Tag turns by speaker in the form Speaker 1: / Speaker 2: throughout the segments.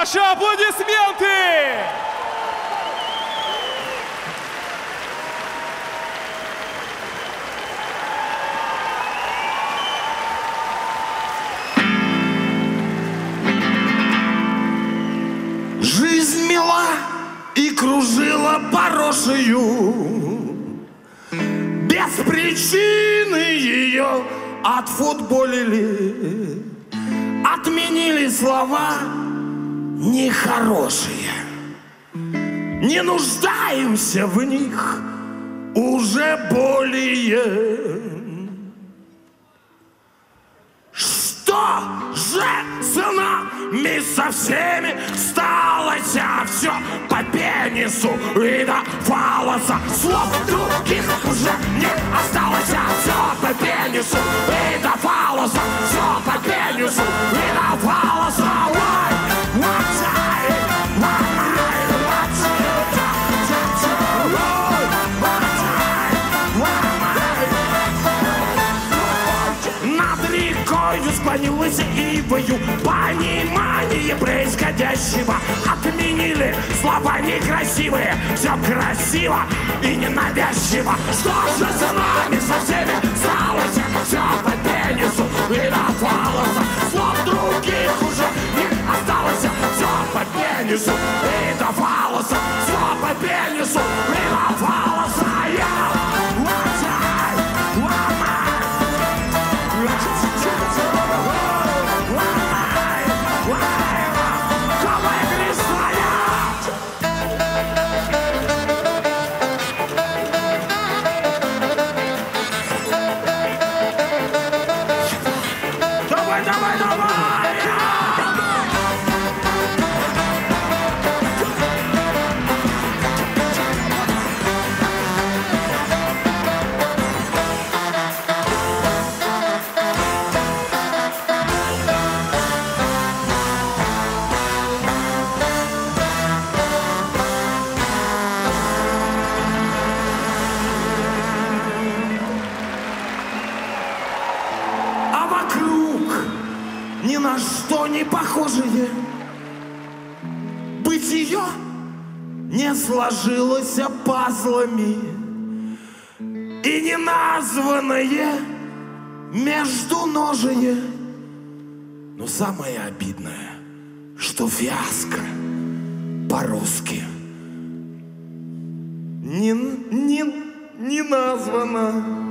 Speaker 1: Ваши аплодисменты!
Speaker 2: Жизнь мила и кружила порошию Без причины ее отфутболили Отменили слова нехорошие. Не нуждаемся в них уже более. Что же с нами со всеми сталось? А все по пенису и до фалоса. Слов других уже не ивою Понимание происходящего. Отменили слова некрасивые. Все красиво и ненавязчиво. Что же с нами со всеми сталось? Все по пенису и до фалоса Слов других уже не осталось. Все по пенису и до фалоса Все по пенису и до фалоса сложилось пазлами И не названное междуножие Но самое обидное, что фиаско по-русски не, не, не названо.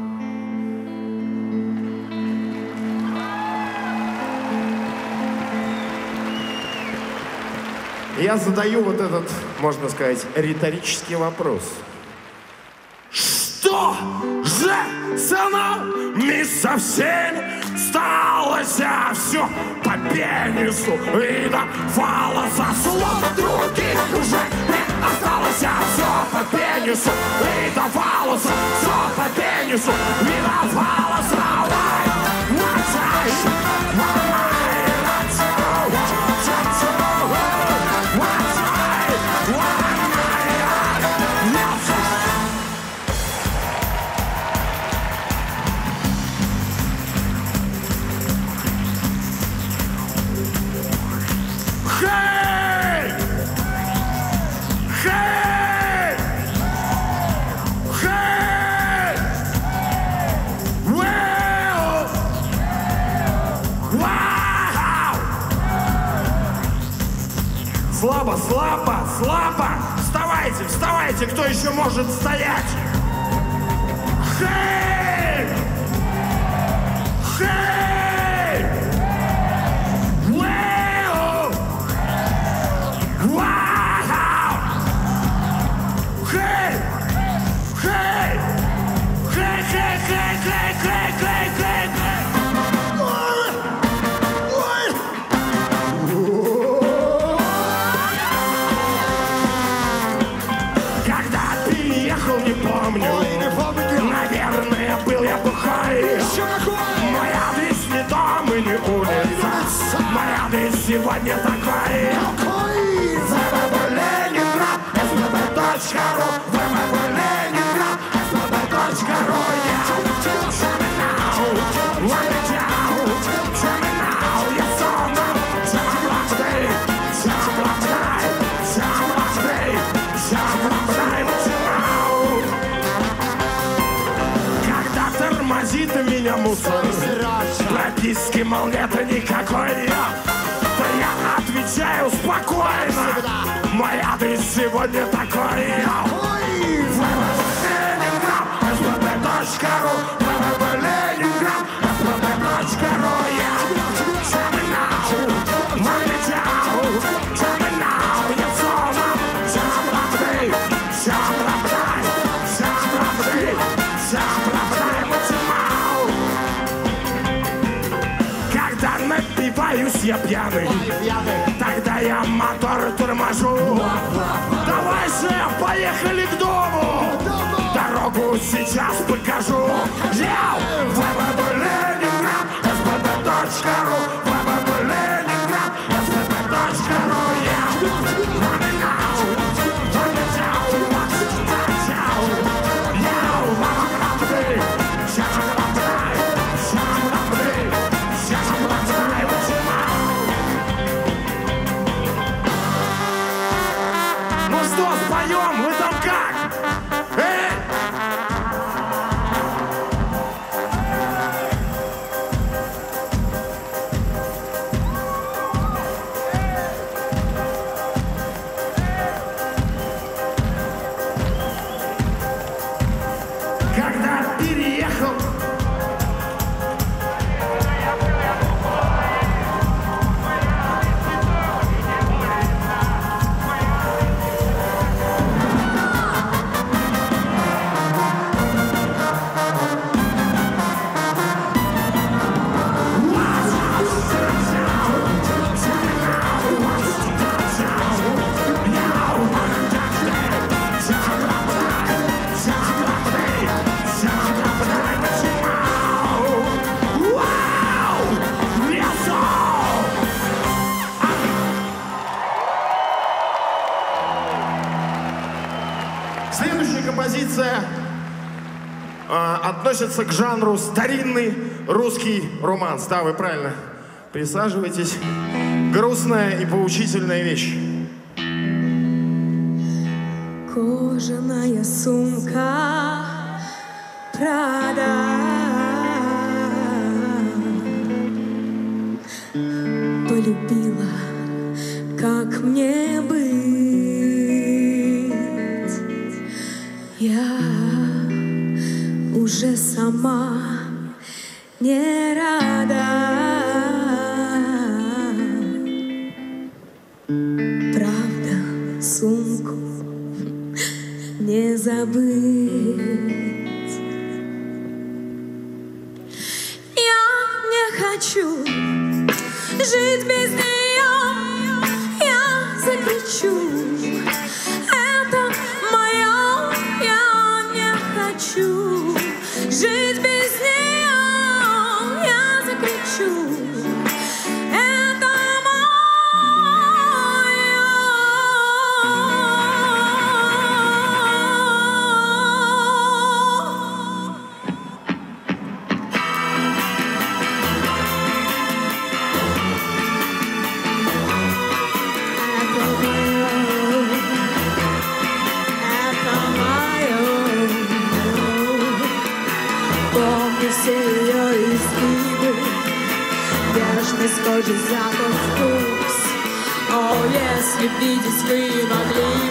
Speaker 3: Я задаю вот этот, можно сказать, риторический вопрос.
Speaker 2: Что же с нами со всеми сталось? Все по пенису и до фалоса Слов других уже не осталось А все по пенису и до фалоса Все по пенису и до фалоса Прописки, мол, нету никакой Да я отвечаю спокойно. Мой адрес сегодня такой Ленинград, СПБ.ру ВВП Ленинград, СПБ.ру мотор торможу. Давай же, поехали к дому. Дорогу сейчас покажу. Я
Speaker 3: относится к жанру старинный русский романс. Да, вы правильно. Присаживайтесь. Грустная и поучительная вещь.
Speaker 4: Кожаная сумка Прада Полюбила, как мне быть уже сама не рада Правда, сумку не забыть. Я не хочу жить без нее. Кожи, запах, вкус. О, если б видеть вы могли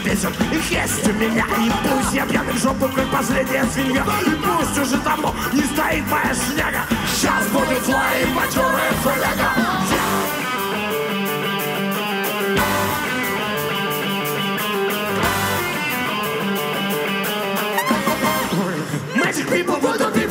Speaker 5: песен, есть у меня И пусть я пьяный в жопу, как последняя свинья И пусть уже давно не стоит моя шняга Сейчас будет злая и матерая фляга. Magic people want to be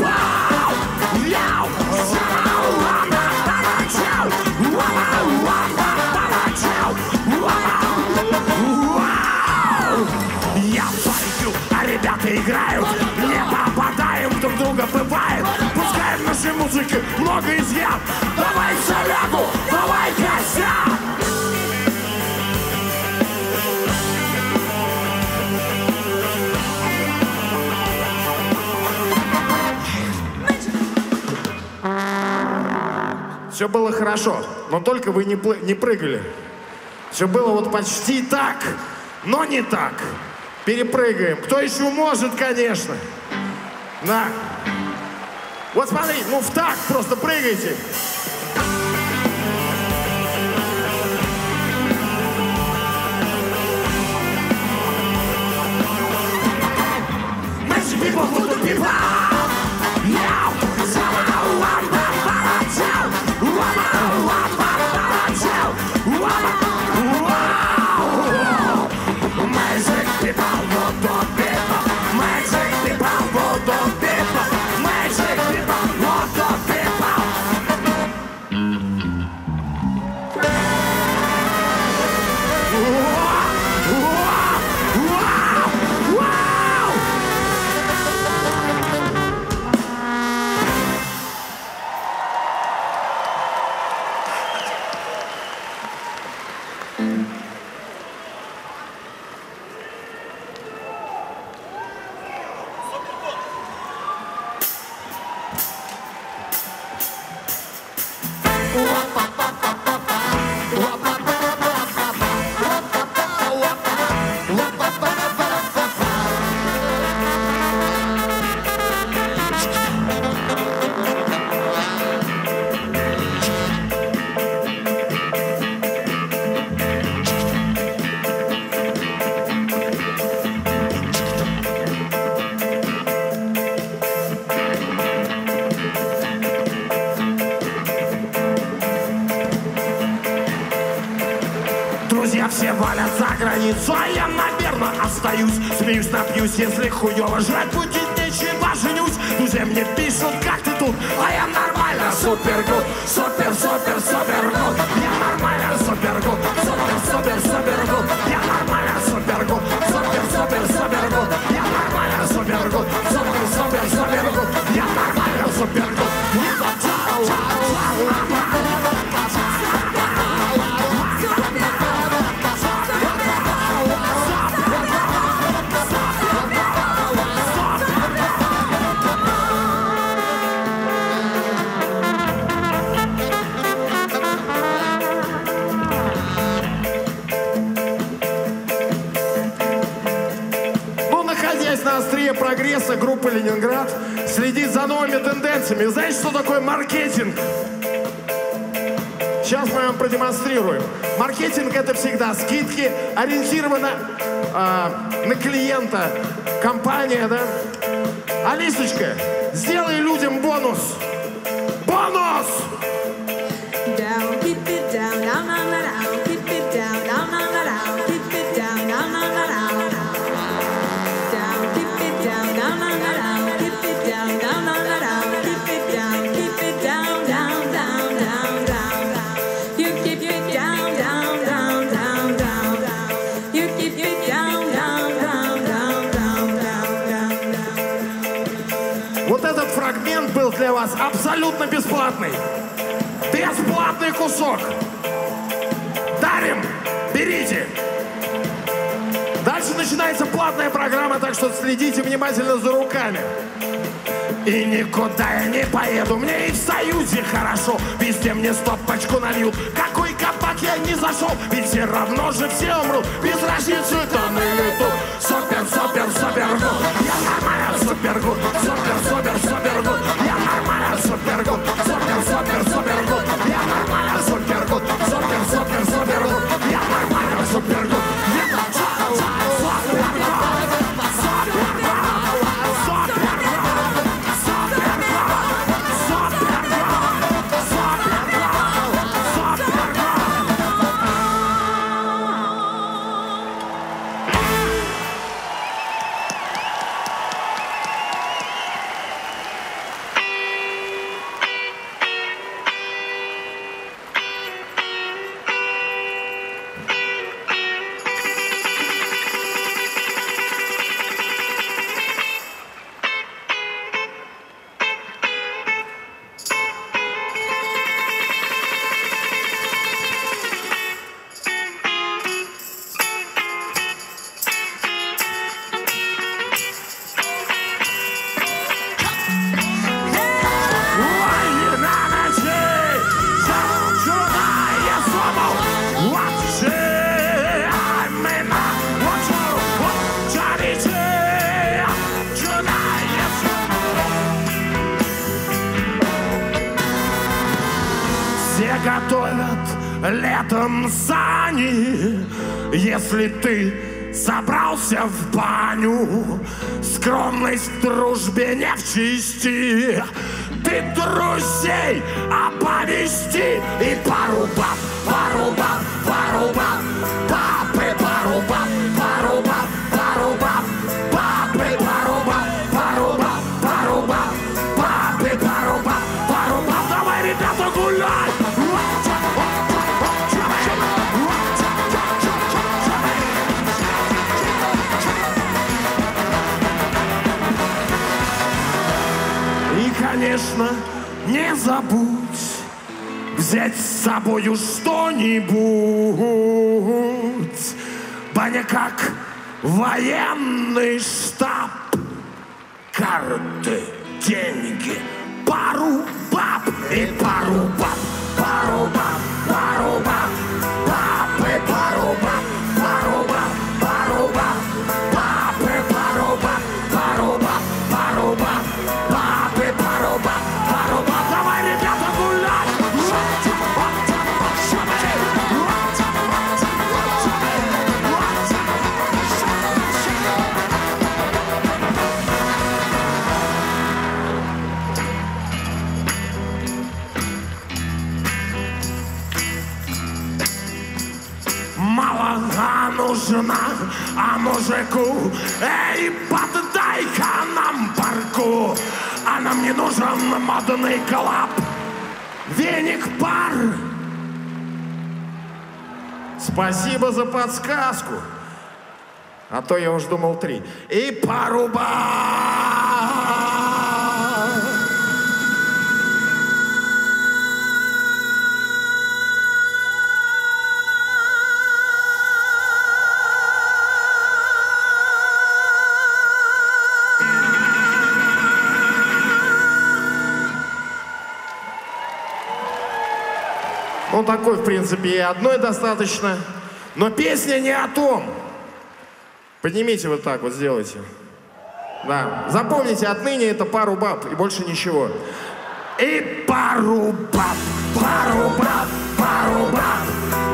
Speaker 5: музыке много изъян Давай солягу, давай косяк
Speaker 2: Все было хорошо, но только вы не, плы- не прыгали. Все было вот почти так, но не так. Перепрыгаем. Кто еще может, конечно. Да. Вот смотри, ну в так просто прыгайте.
Speaker 5: Границу, а я, наверное, остаюсь. Смеюсь, напьюсь, если хуёво жрать будет нечего, женюсь. Друзья мне пишут, как ты тут, а я нормально, super good Super, super, super good. Я нормально, super good Super, super, super good. Я нормально, super good Super, super, super good. Я нормально,
Speaker 2: super good прогресса, группа «Ленинград» следит за новыми тенденциями. Знаете, что такое маркетинг? Сейчас мы вам продемонстрируем. Маркетинг — это всегда скидки, ориентировано а, на клиента, компания, да? Алисочка, сделай людям. Бонус! Вас абсолютно бесплатный. Бесплатный кусок. Дарим, берите. Да, начинается платная программа, так что следите внимательно за руками. И никуда я не поеду, мне и в Союзе хорошо. Везде мне стопочку нальют Какой кабак я не зашел Ведь все равно же все умрут. Без разницы там или тут Super, super, super good Я нормально super good Super, super, super good Я нормально супер гуд Супер, если ты собрался в баню. Скромность в дружбе не в чести. Ты друзей оповести и пару баб, пару баб, пару баб, забудь взять с собою что-нибудь. Баня как военный штаб. Карты, деньги, пару баб и пару баб, пару баб, пару баб, Мало а нужна, а мужику Эй, поддай-ка нам парку А нам не нужен модный клаб Веник пар Спасибо за подсказку. А то я уж думал три. И паруба. Ну, такой, в принципе, и одной достаточно. Но песня не о том. Поднимите вот так вот, сделайте. Да. Запомните, отныне это пару баб и больше ничего. И пару баб, пару баб, пару баб,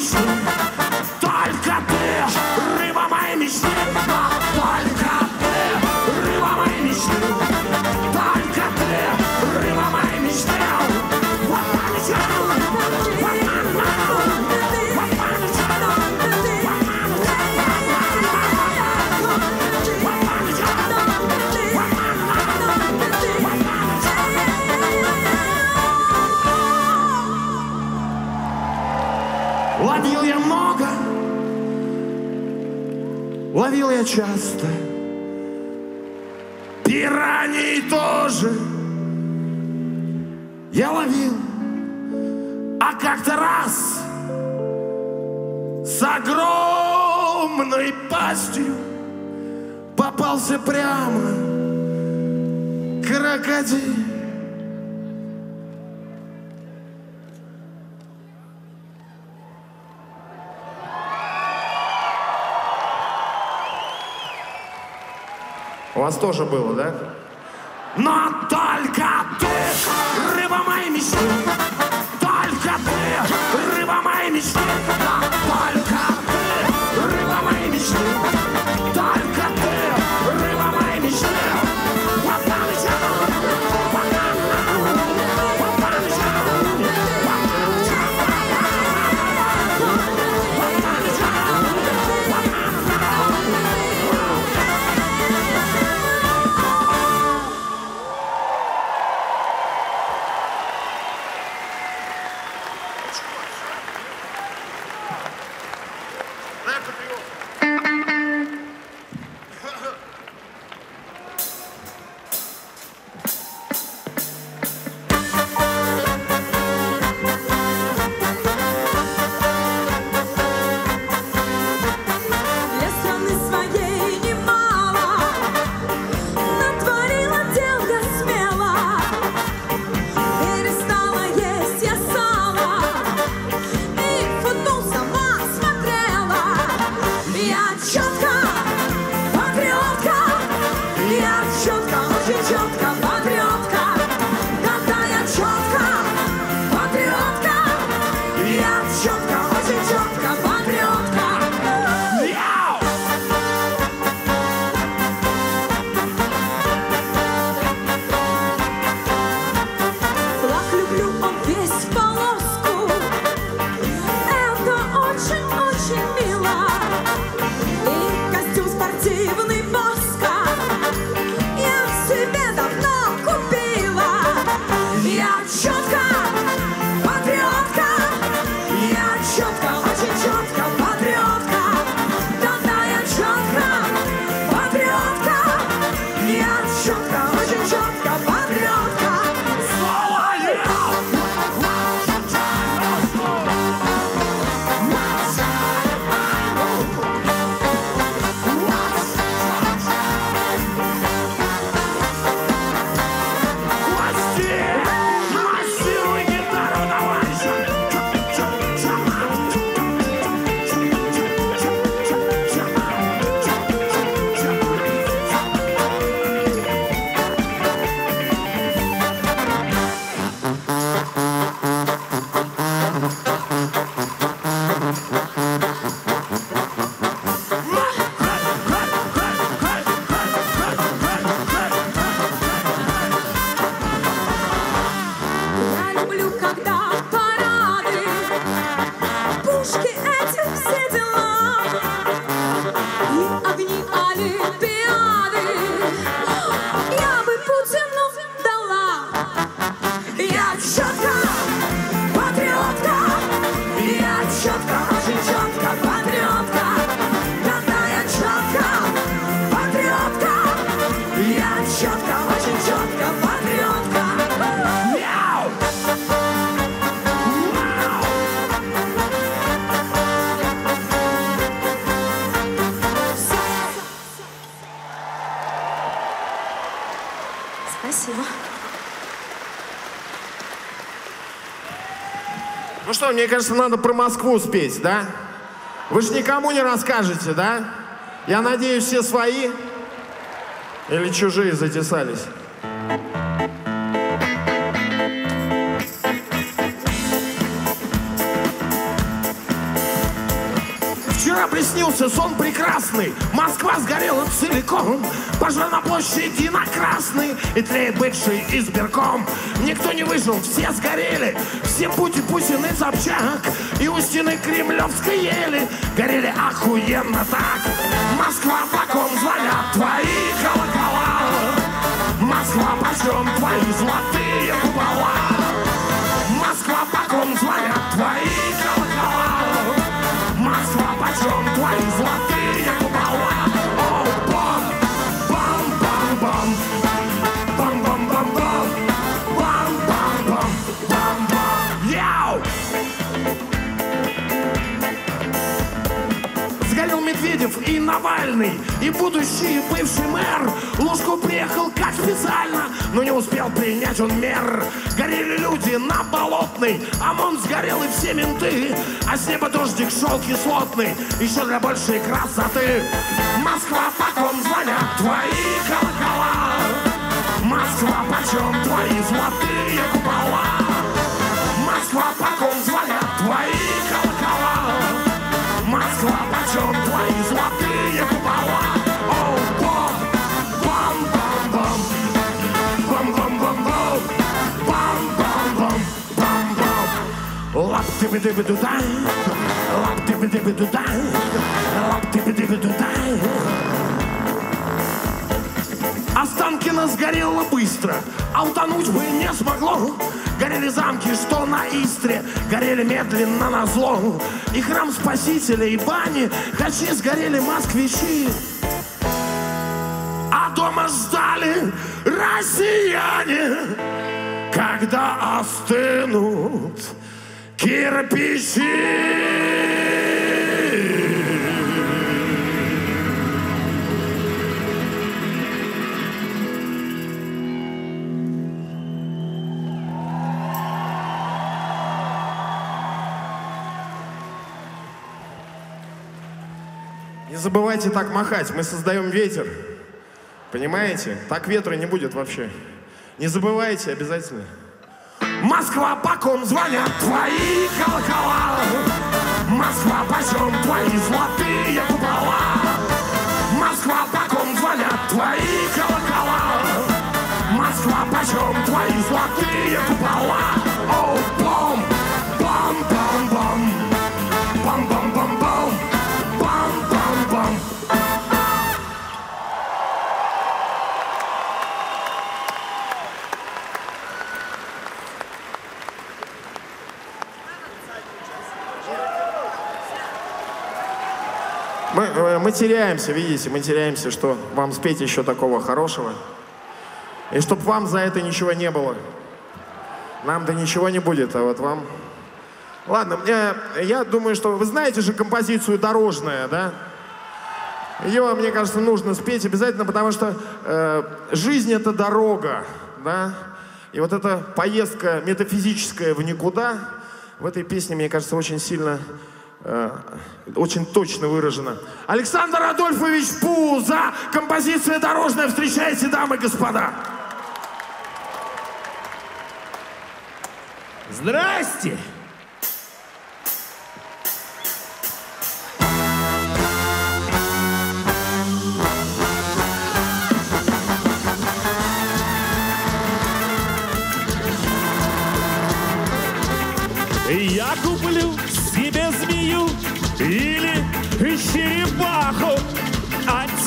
Speaker 2: Nation. такое часто. Пираний тоже я ловил. А как-то раз с огромной пастью попался прямо крокодил.
Speaker 3: У вас тоже было, да?
Speaker 2: Но только ты, рыба моей мечты. Мне кажется, надо про Москву спеть, да? Вы же никому не расскажете, да? Я надеюсь, все свои или чужие затесались? Приснился сон прекрасный, Москва сгорела целиком, Пожар на площади на Красный и тлеет бывший избирком. Никто не выжил, все сгорели, все пути Путин и Собчак, И у стены Кремлевской ели горели охуенно так. Москва, по ком звонят твои колокола? Москва, почем твои золотые купола? Москва, по ком звонят eyes. И Навальный, и будущий бывший мэр. Лужку приехал как специально, но не успел принять он мер. Горели люди на Болотной, ОМОН сгорел и все менты. А с неба дождик шел кислотный, еще для большей красоты. Москва, по ком звонят твои колокола? Москва, почем твои золотые купола? Москва, по ком звонят твои колокола? Москва, почем твои ты бы дай. Останкино сгорело быстро, а утонуть бы не смогло. Горели замки, что на Истре, горели медленно на зло. И храм Спасителя, и бани, хачи сгорели москвичи. А дома ждали россияне, когда остынут кирпичи. Не забывайте так махать, мы создаем ветер. Понимаете? Так ветра не будет вообще. Не забывайте обязательно. Москва, по ком звонят твои колокола? Москва, почем твои золотые купола? Москва, по ком звонят твои колокола? Москва, почем твои золотые купола? Оу, Мы, э, мы теряемся, видите, мы теряемся, что вам спеть еще такого хорошего. И чтобы вам за это ничего не было. Нам-то ничего не будет, а вот вам... Ладно, мне, я думаю, что вы знаете же композицию «Дорожная», да? Ее, мне кажется, нужно спеть обязательно, потому что э, жизнь — это дорога, да? И вот эта поездка метафизическая в никуда в этой песне, мне кажется, очень сильно, очень точно выражена. Александр Адольфович Пуза, композиция «Дорожная». Встречайте, дамы и господа.
Speaker 1: Здрасте!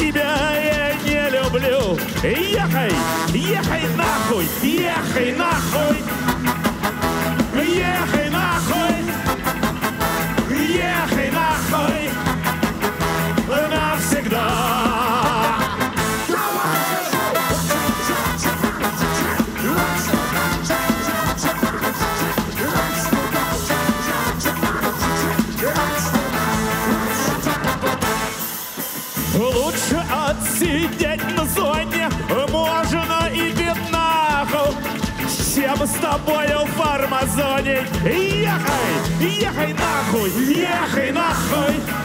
Speaker 1: Тебя я не люблю. Ехай, ехай нахуй, ехай нахуй, фармазоне. Ехай, ехай нахуй, ехай нахуй.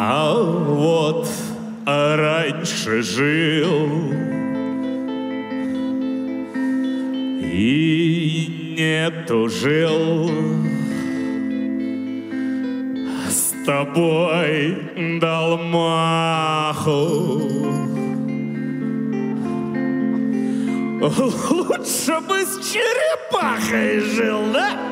Speaker 1: А вот раньше жил и нету жил с тобой дал маху. Лучше бы с черепахой жил, да?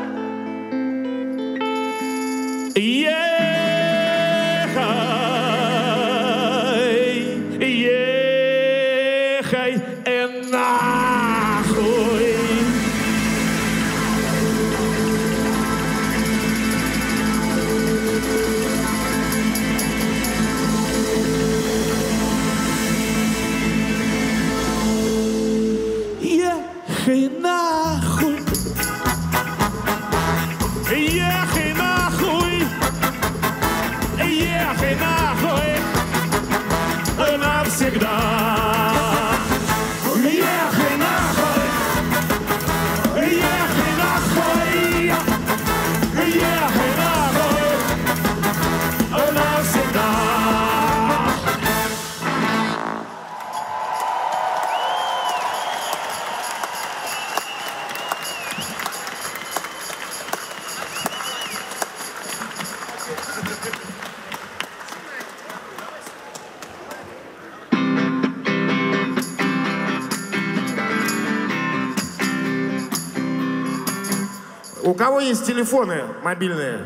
Speaker 3: Кого есть телефоны мобильные?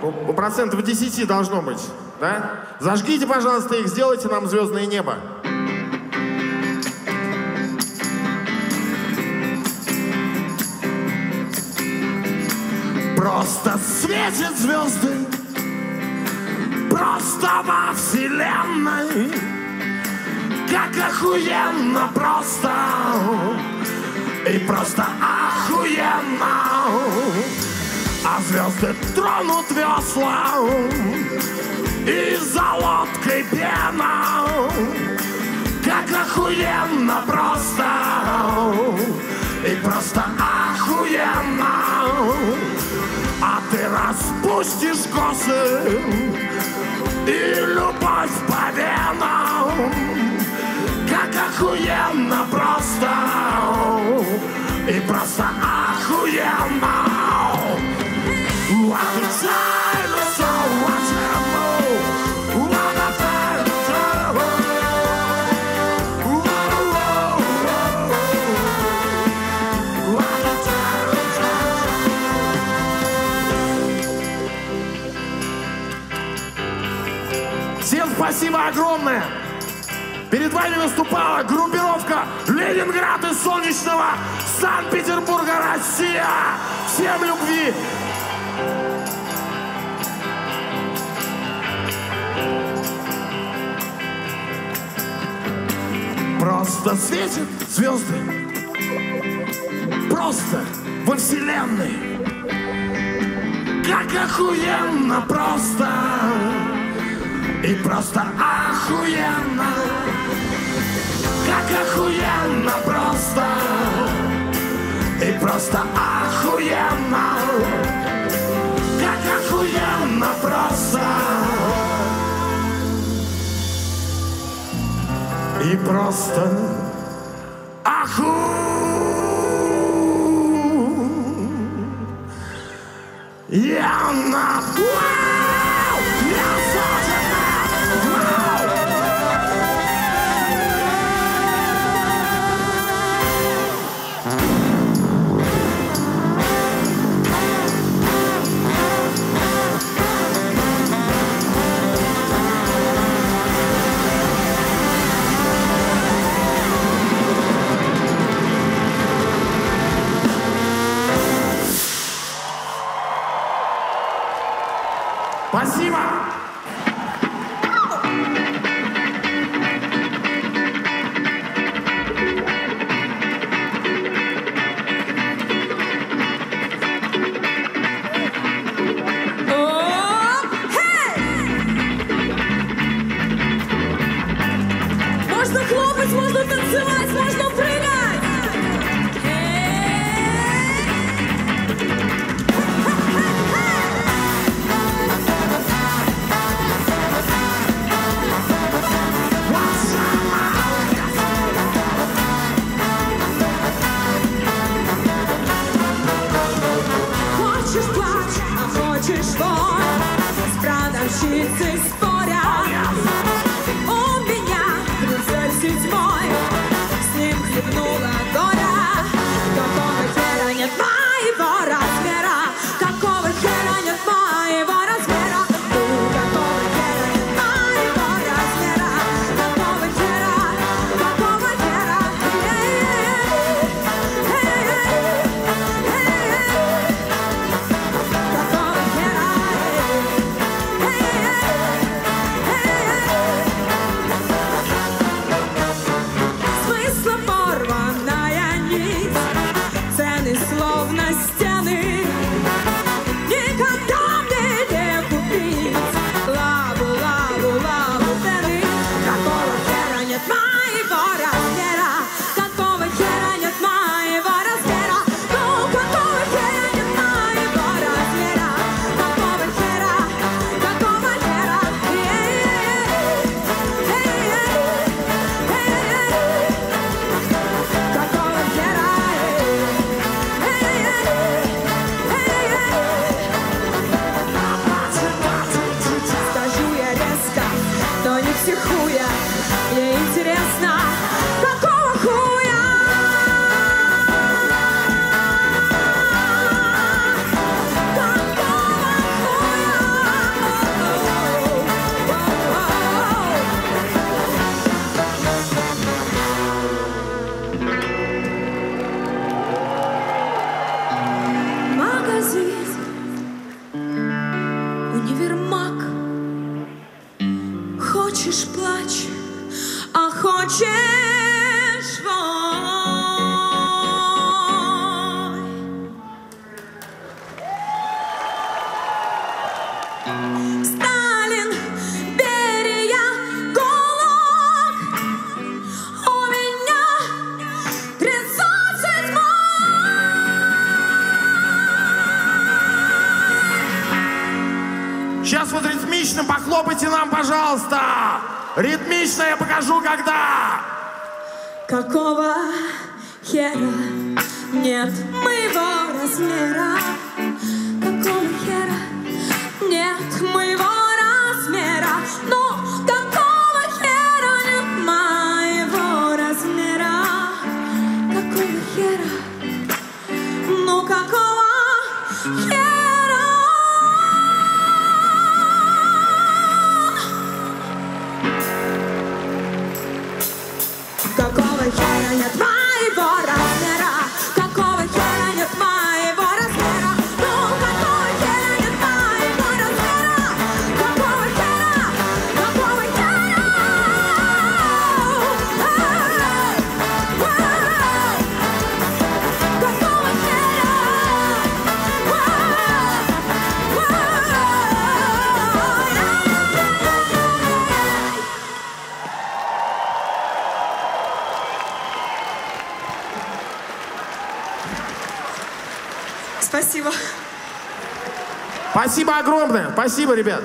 Speaker 3: Ну, процентов 10 должно быть, да? Зажгите, пожалуйста, их, сделайте нам звездное небо.
Speaker 2: Просто светят звезды Просто во вселенной Как охуенно просто И просто охуенно А звезды тронут весла. И за лодкой пена Как охуенно просто. И просто охуенно. А ты распустишь косы И любовь по венам Как охуенно просто. И просто
Speaker 3: огромное! Перед вами выступала группировка Ленинград из солнечного Санкт-Петербурга, Россия! Всем любви!
Speaker 2: Просто светят звезды Просто во вселенной Как охуенно просто И просто охуенно. Как охуенно просто. И просто охуенно. Как охуенно просто. И просто аху. Я
Speaker 4: She's a spy. не психуя, ей интересно.
Speaker 2: Огромное. Спасибо, ребят.